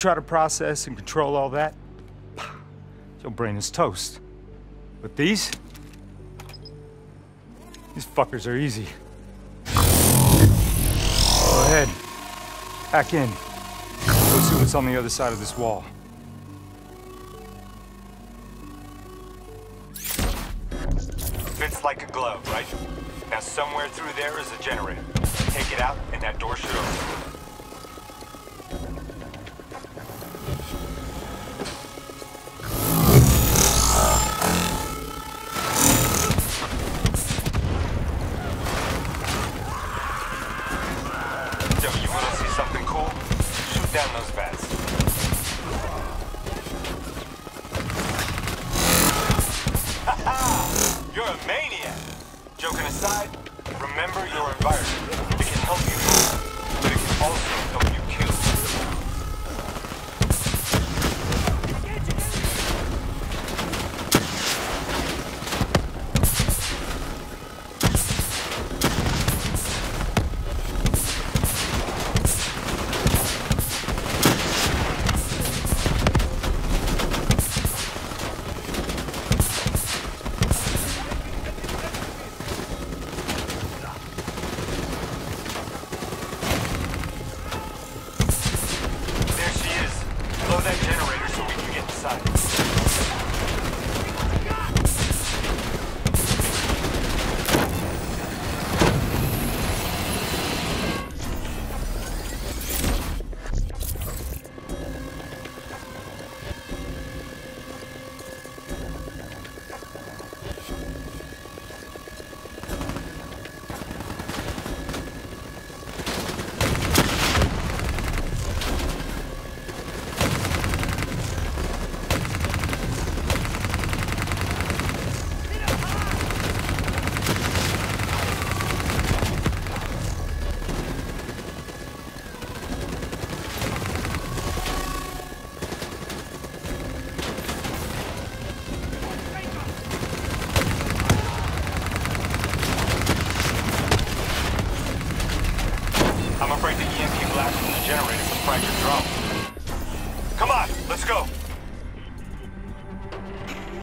Try to process and control all that, your brain is toast. But these? These fuckers are easy. Go ahead. Hack in. Go see what's on the other side of this wall. Fits like a glove, right? Now somewhere through there is a generator. Take it out and that door should open. Down those bats. You're a maniac! Joking aside, remember your environment. It can help you but it can also I'm afraid the EMP blast from the generator fried your drone. Come on, let's go.